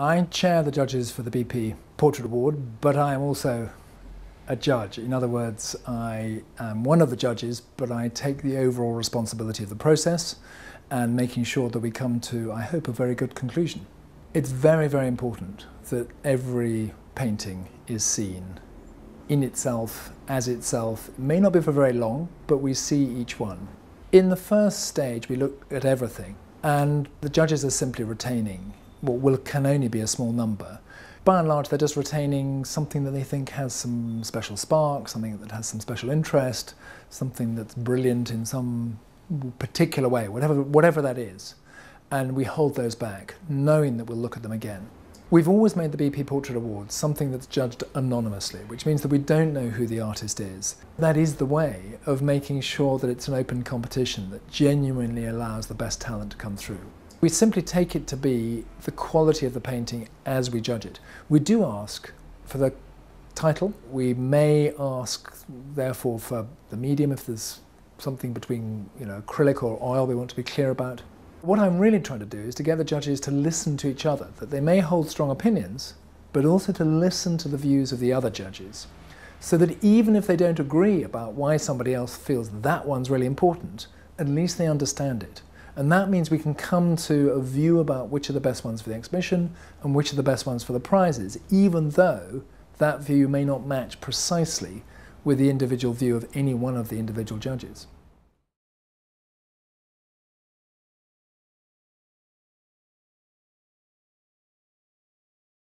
I chair the judges for the BP Portrait Award, but I am also a judge. In other words, I am one of the judges, but I take the overall responsibility of the process and making sure that we come to, I hope, a very good conclusion. It's very, very important that every painting is seen in itself, as itself. It may not be for very long, but we see each one. In the first stage, we look at everything, and the judges are simply retaining what will can only be a small number. By and large, they're just retaining something that they think has some special spark, something that has some special interest, something that's brilliant in some particular way, whatever, whatever that is. And we hold those back, knowing that we'll look at them again. We've always made the BP Portrait Awards something that's judged anonymously, which means that we don't know who the artist is. That is the way of making sure that it's an open competition that genuinely allows the best talent to come through. We simply take it to be the quality of the painting as we judge it. We do ask for the title. We may ask, therefore, for the medium if there's something between you know, acrylic or oil we want to be clear about. What I'm really trying to do is to get the judges to listen to each other, that they may hold strong opinions, but also to listen to the views of the other judges. So that even if they don't agree about why somebody else feels that one's really important, at least they understand it. And that means we can come to a view about which are the best ones for the exhibition and which are the best ones for the prizes, even though that view may not match precisely with the individual view of any one of the individual judges.